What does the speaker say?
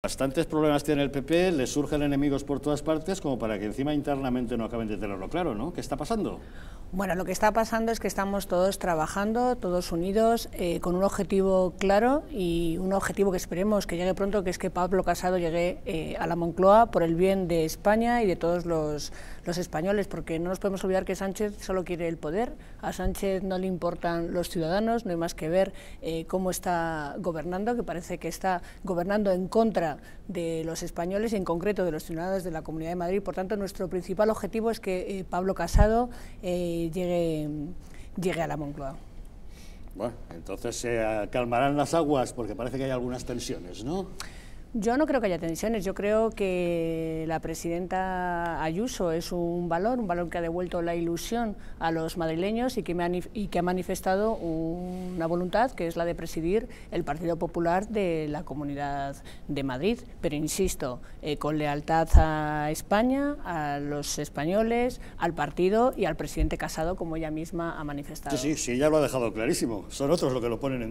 Bastantes problemas tiene el PP, le surgen enemigos por todas partes, como para que encima internamente no acaben de tenerlo claro, ¿no? ¿Qué está pasando? Bueno, lo que está pasando es que estamos todos trabajando, todos unidos, eh, con un objetivo claro y un objetivo que esperemos que llegue pronto, que es que Pablo Casado llegue eh, a la Moncloa por el bien de España y de todos los, los, españoles, porque no nos podemos olvidar que Sánchez solo quiere el poder, a Sánchez no le importan los ciudadanos, no hay más que ver eh, cómo está gobernando, que parece que está gobernando en contra de los españoles y en concreto de los ciudadanos de la Comunidad de Madrid. Por tanto, nuestro principal objetivo es que Pablo Casado llegue, llegue a la Moncloa. Bueno, entonces se calmarán las aguas porque parece que hay algunas tensiones, ¿no? Yo no creo que haya tensiones, yo creo que la presidenta Ayuso es un valor, un valor que ha devuelto la ilusión a los madrileños y que, y que ha manifestado una voluntad que es la de presidir el Partido Popular de la Comunidad de Madrid. Pero insisto, eh, con lealtad a España, a los españoles, al partido y al presidente Casado, como ella misma ha manifestado. Sí, sí, sí, ella lo ha dejado clarísimo. Son otros los que lo ponen en